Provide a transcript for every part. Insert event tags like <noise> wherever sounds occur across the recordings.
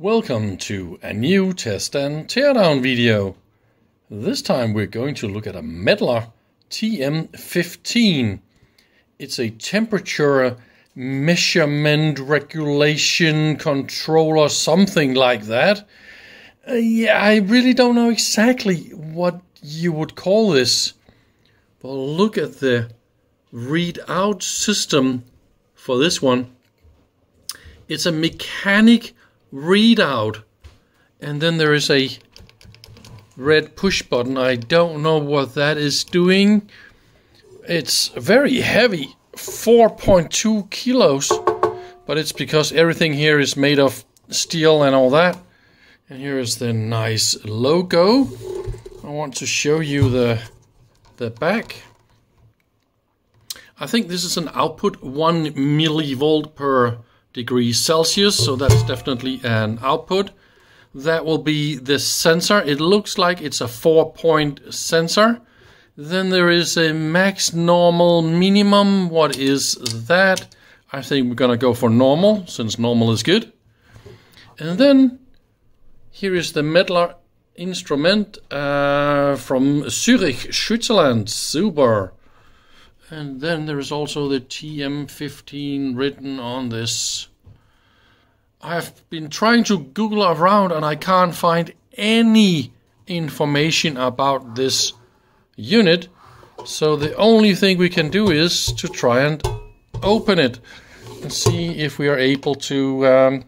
Welcome to a new test and teardown video. This time we're going to look at a Mettler TM15. It's a temperature measurement regulation controller, or something like that. Uh, yeah, I really don't know exactly what you would call this. But look at the readout system for this one. It's a mechanic readout. And then there is a red push button. I don't know what that is doing. It's very heavy, 4.2 kilos, but it's because everything here is made of steel and all that. And here is the nice logo. I want to show you the the back. I think this is an output 1 millivolt per degrees Celsius, so that's definitely an output. That will be the sensor. It looks like it's a four point sensor. Then there is a max, normal, minimum. What is that? I think we're gonna go for normal, since normal is good. And then here is the Mettler instrument uh, from Zurich, Switzerland. Super. And then there is also the TM15 written on this. I've been trying to Google around and I can't find any information about this unit. So the only thing we can do is to try and open it and see if we are able to um,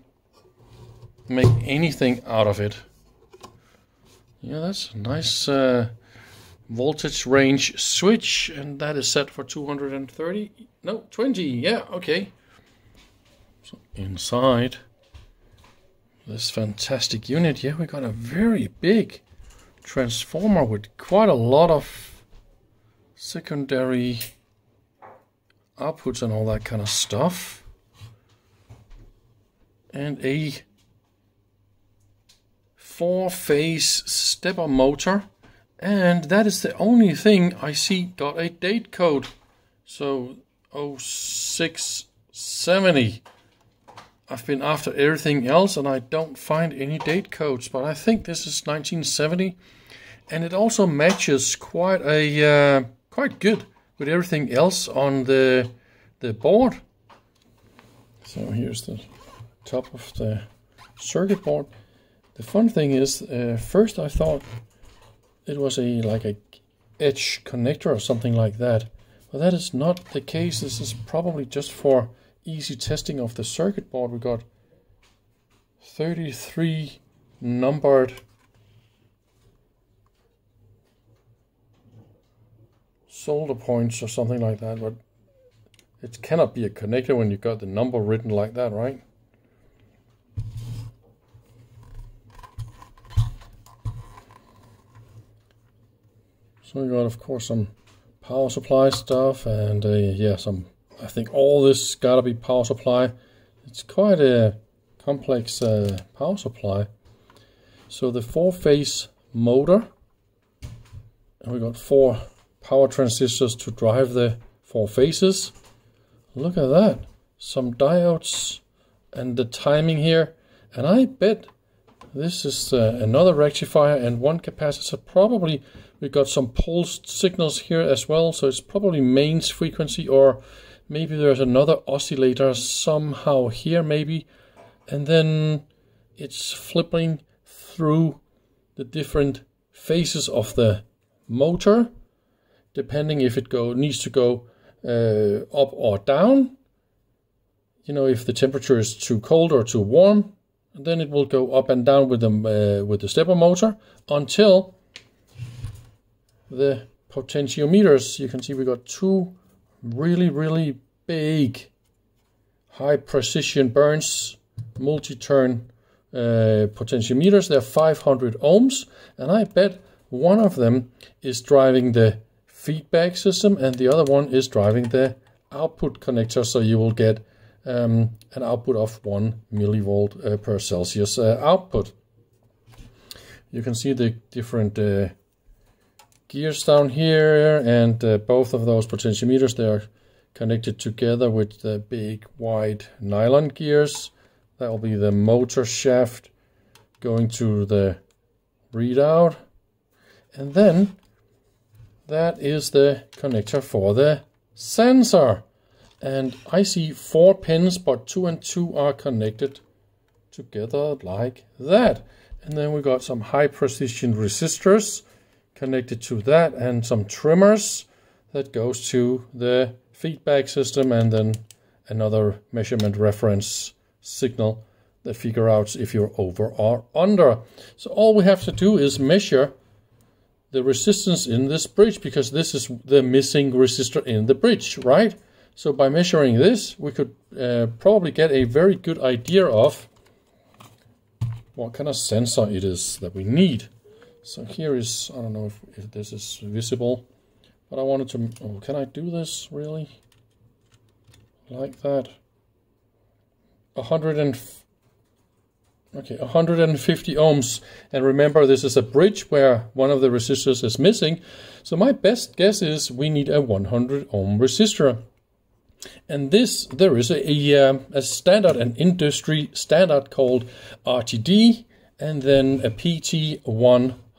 make anything out of it. Yeah, that's a nice uh, voltage range switch and that is set for 230 no 20 yeah okay. So inside this fantastic unit yeah we got a very big transformer with quite a lot of secondary outputs and all that kind of stuff and a four phase stepper motor and that is the only thing I see got a date code. So 0670. I've been after everything else and I don't find any date codes, but I think this is 1970. And it also matches quite a uh, quite good with everything else on the the board. So here's the top of the circuit board. The fun thing is, uh, first I thought it was a like a edge connector or something like that. But that is not the case. This is probably just for easy testing of the circuit board. We got 33 numbered solder points or something like that, but it cannot be a connector when you got the number written like that, right? So we got, of course, some power supply stuff, and uh, yeah, some. I think all this gotta be power supply. It's quite a complex uh, power supply. So the four-phase motor, and we got four power transistors to drive the four phases. Look at that, some diodes, and the timing here. And I bet this is uh, another rectifier and one capacitor, probably we got some pulsed signals here as well, so it's probably mains frequency or maybe there's another oscillator somehow here maybe. And then it's flipping through the different phases of the motor, depending if it go needs to go uh, up or down. You know, if the temperature is too cold or too warm, then it will go up and down with the, uh, with the stepper motor until the potentiometers, you can see we got two really, really big high precision Bourns multi-turn uh, potentiometers. They're 500 ohms, and I bet one of them is driving the feedback system and the other one is driving the output connector, so you will get um, an output of 1 millivolt uh, per Celsius uh, output. You can see the different uh, gears down here and uh, both of those potentiometers they are connected together with the big wide nylon gears that will be the motor shaft going to the readout. And then that is the connector for the sensor. And I see four pins, but two and two are connected together like that. And then we got some high precision resistors connected to that and some trimmers that goes to the feedback system and then another measurement reference signal that figure out if you're over or under. So all we have to do is measure the resistance in this bridge because this is the missing resistor in the bridge, right? So by measuring this, we could uh, probably get a very good idea of what kind of sensor it is that we need. So here is, I don't know if, if this is visible, but I wanted to, oh, can I do this really? Like that. 100 and, okay, 150 ohms. And remember, this is a bridge where one of the resistors is missing. So my best guess is we need a 100 ohm resistor. And this, there is a, a, um, a standard, an industry standard called RTD, and then a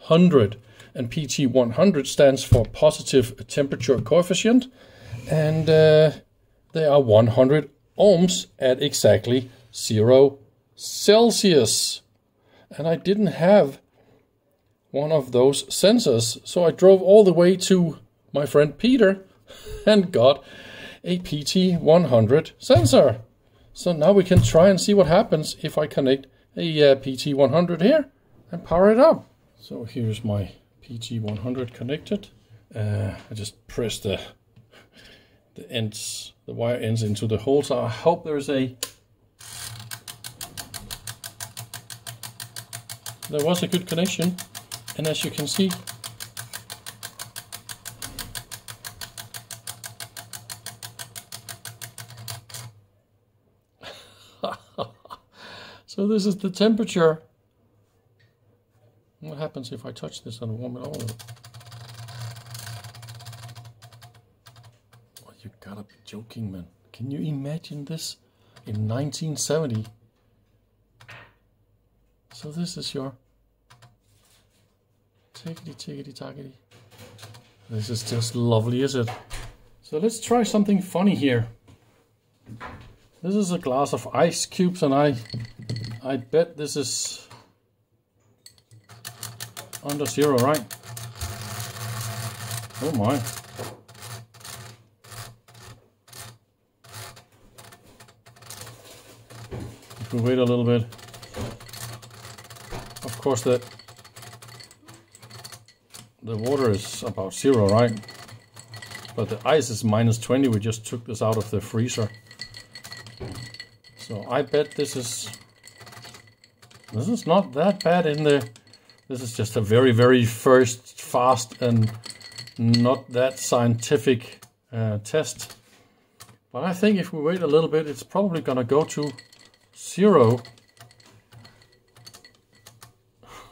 PT100. And PT100 stands for positive temperature coefficient, and uh, they are 100 ohms at exactly zero Celsius. And I didn't have one of those sensors, so I drove all the way to my friend Peter <laughs> and got a PT100 sensor. So now we can try and see what happens if I connect a uh, PT100 here and power it up. So here's my PT100 connected. Uh, I just press the the ends, the wire ends into the hole. So I hope there's a there was a good connection, and as you can see, <laughs> So this is the temperature. Happens if I touch this and warm it all up? Oh, you gotta be joking, man. Can you imagine this in 1970? So this is your tickety tickety tackety. This is just lovely, is it? So let's try something funny here. This is a glass of ice cubes and I I bet this is under zero, right? Oh my. If we wait a little bit, of course the, the water is about zero, right? But the ice is minus 20, we just took this out of the freezer. So I bet this is this is not that bad in the... This is just a very, very first, fast and not that scientific uh, test. But I think if we wait a little bit, it's probably going to go to zero. <laughs>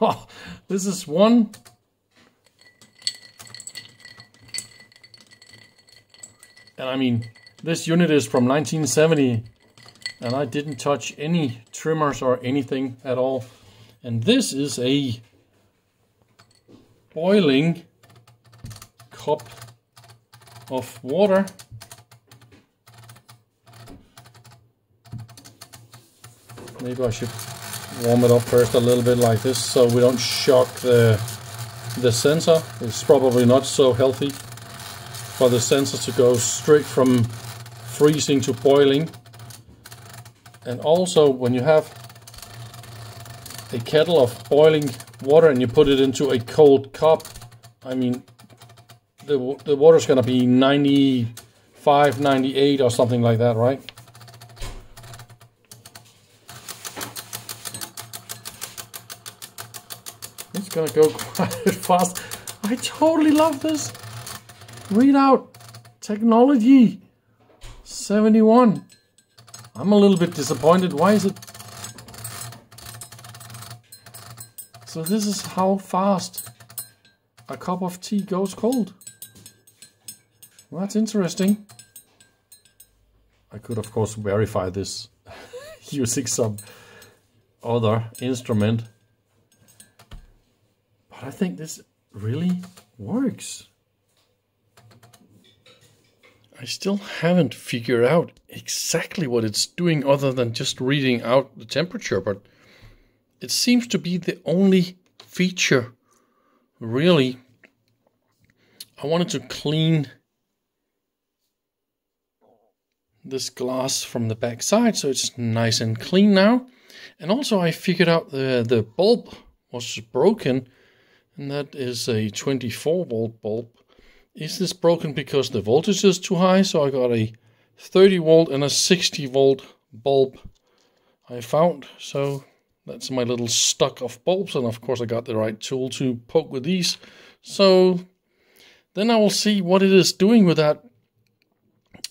Oh, this is one. And I mean, this unit is from 1970 and I didn't touch any trimmers or anything at all. And this is a boiling cup of water. Maybe I should warm it up first a little bit like this so we don't shock the the sensor. It's probably not so healthy for the sensor to go straight from freezing to boiling. And also when you have a kettle of boiling water and you put it into a cold cup, I mean, the, the water's gonna be 95, 98 or something like that, right? It's gonna go <laughs> quite fast. I totally love this. Readout technology 71. I'm a little bit disappointed. Why is it... So this is how fast a cup of tea goes cold. Well, that's interesting. I could, of course, verify this <laughs> using some other instrument. But I think this really works. I still haven't figured out exactly what it's doing other than just reading out the temperature, but it seems to be the only feature really. I wanted to clean this glass from the back side so it's nice and clean now. And also I figured out the, the bulb was broken and that is a 24 volt bulb is this broken because the voltage is too high? So I got a 30 volt and a 60 volt bulb I found. So that's my little stock of bulbs. And of course I got the right tool to poke with these. So then I will see what it is doing with that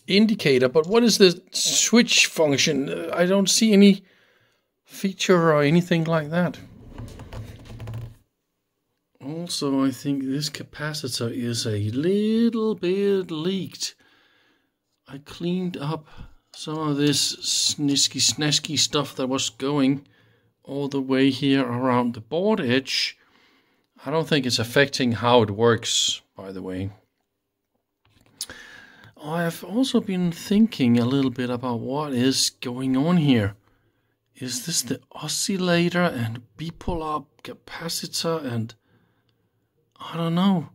indicator. But what is the switch function? I don't see any feature or anything like that. Also, I think this capacitor is a little bit leaked. I cleaned up some of this snisky snasky stuff that was going all the way here around the board edge. I don't think it's affecting how it works, by the way. I've also been thinking a little bit about what is going on here. Is this the oscillator and bipolar capacitor and I don't know.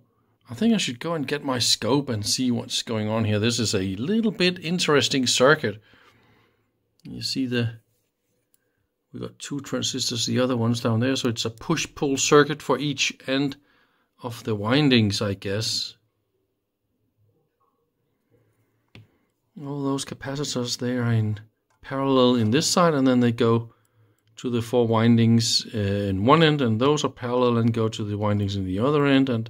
I think I should go and get my scope and see what's going on here. This is a little bit interesting circuit. You see the we got two transistors, the other one's down there, so it's a push-pull circuit for each end of the windings, I guess. All those capacitors, they are in parallel in this side, and then they go to the four windings uh, in one end, and those are parallel and go to the windings in the other end. And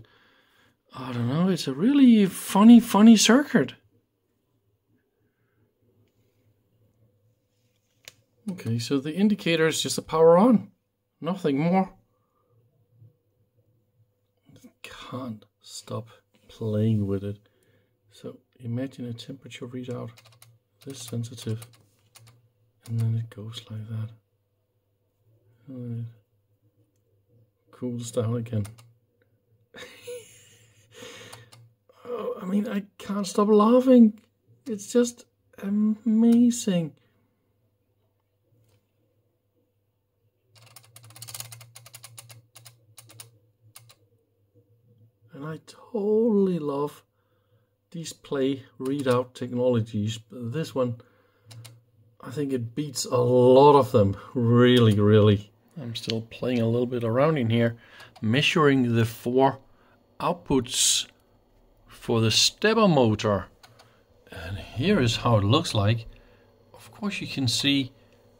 I don't know, it's a really funny, funny circuit. Okay, so the indicator is just a power on, nothing more. Can't stop playing with it. So imagine a temperature readout this sensitive, and then it goes like that. Right. Cools down again. <laughs> oh, I mean, I can't stop laughing. It's just amazing. And I totally love these play readout technologies. This one, I think it beats a lot of them. Really, really. I'm still playing a little bit around in here, measuring the four outputs for the stepper motor. And here is how it looks like. Of course you can see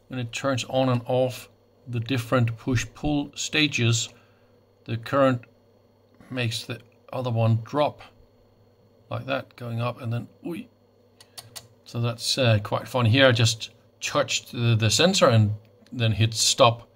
when it turns on and off the different push-pull stages, the current makes the other one drop like that, going up and then, ooh. So that's uh, quite fun. Here I just touched the, the sensor and then hit stop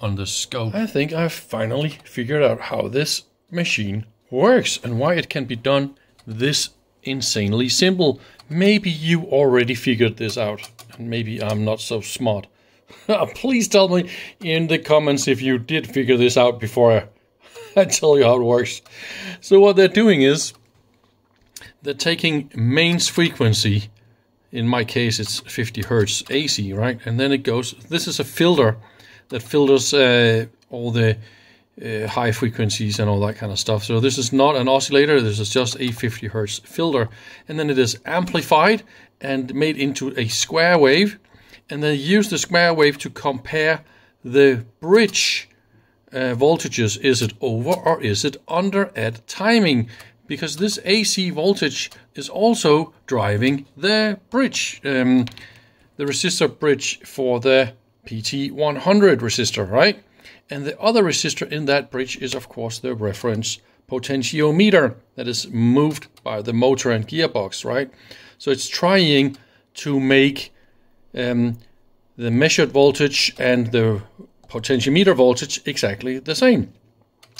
on the scope. I think I've finally figured out how this machine works and why it can be done this insanely simple. Maybe you already figured this out and maybe I'm not so smart. <laughs> Please tell me in the comments if you did figure this out before <laughs> I tell you how it works. So what they're doing is they're taking mains frequency in my case it's 50 hertz AC right and then it goes this is a filter that filters uh, all the uh, high frequencies and all that kind of stuff. So this is not an oscillator, this is just a 50 hertz filter. And then it is amplified and made into a square wave. And then use the square wave to compare the bridge uh, voltages. Is it over or is it under at timing? Because this AC voltage is also driving the bridge, um, the resistor bridge for the PT100 resistor, right? And the other resistor in that bridge is, of course, the reference potentiometer that is moved by the motor and gearbox, right? So it's trying to make um, the measured voltage and the potentiometer voltage exactly the same.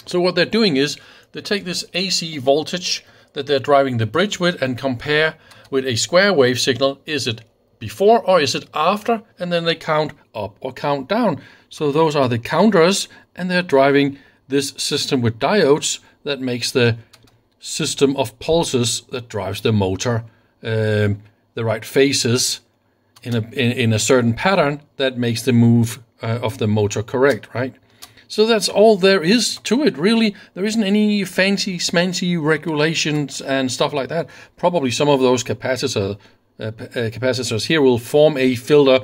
So what they're doing is they take this AC voltage that they're driving the bridge with and compare with a square wave signal. Is it before or is it after? And then they count up or count down. So those are the counters and they're driving this system with diodes that makes the system of pulses that drives the motor um, the right phases in a in, in, a certain pattern that makes the move uh, of the motor correct, right? So that's all there is to it, really. There isn't any fancy smancy regulations and stuff like that. Probably some of those capacitor, uh, uh, capacitors here will form a filter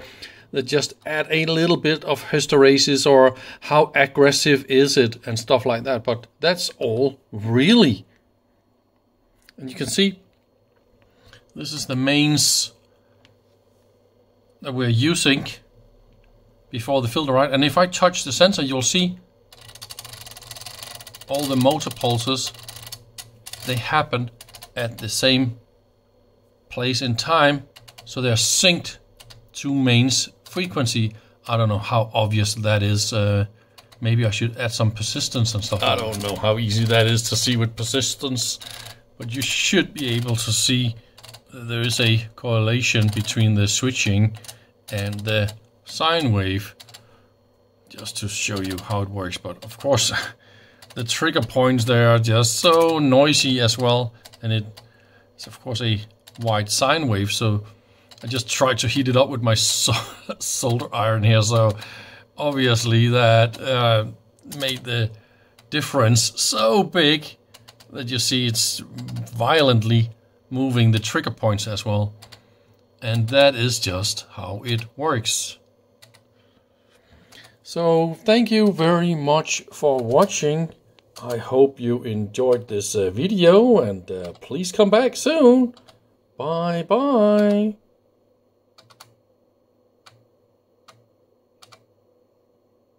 that just add a little bit of hysteresis or how aggressive is it and stuff like that. But that's all really. And you can see this is the mains that we're using before the filter, right? And if I touch the sensor, you'll see all the motor pulses, they happen at the same place in time. So they're synced to mains frequency. I don't know how obvious that is. Uh, maybe I should add some persistence and stuff. I don't know how easy that is to see with persistence, but you should be able to see there is a correlation between the switching and the sine wave just to show you how it works. But of course, <laughs> the trigger points there are just so noisy as well. And it's of course a wide sine wave. So I just tried to heat it up with my <laughs> solder iron here. So obviously that uh, made the difference so big that you see it's violently moving the trigger points as well. And that is just how it works. So thank you very much for watching. I hope you enjoyed this uh, video and uh, please come back soon. Bye bye.